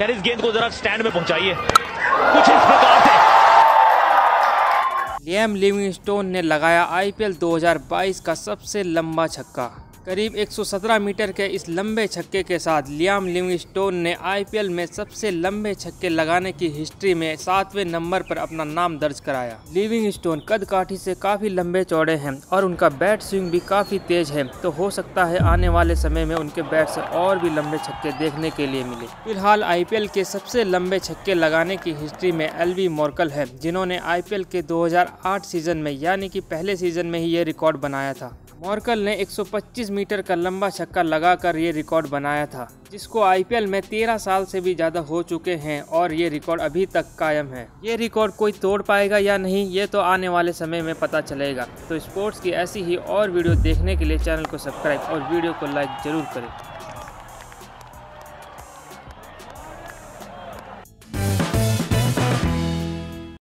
यार इस गेंद को जरा स्टैंड में पहुंचाइए। कुछ इस प्रकार से। लियम लिविंगस्टोन ने लगाया आईपीएल 2022 का सबसे लंबा छक्का। करीब 117 मीटर के इस लंबे छक्के के साथ लियाम लिविंगस्टोन ने आईपीएल में सबसे लंबे छक्के लगाने की हिस्ट्री में सातवें नंबर पर अपना नाम दर्ज कराया। लिविंगस्टोन कद काठी से काफ़ी लंबे चौड़े हैं और उनका बैट स्विंग भी काफ़ी तेज है तो हो सकता है आने वाले समय में उनके बैट से और भी लंबे छक्के देखने के लिए मिले। फ़िलहाल आईपीएल के सबसे लंबे छक्के लगाने की हिस्ट्री में एलवी मोर्कल है, जिन्होंने आईपीएल के 2008 सीज़न में, यानी कि पहले सीज़न में ही ये रिकॉर्ड बनाया था। मॉर्कल ने 125 मीटर का लंबा छक्का लगाकर ये रिकॉर्ड बनाया था, जिसको आईपीएल में 13 साल से भी ज़्यादा हो चुके हैं और ये रिकॉर्ड अभी तक कायम है। ये रिकॉर्ड कोई तोड़ पाएगा या नहीं, ये तो आने वाले समय में पता चलेगा। तो स्पोर्ट्स की ऐसी ही और वीडियो देखने के लिए चैनल को सब्सक्राइब और वीडियो को लाइक ज़रूर करें।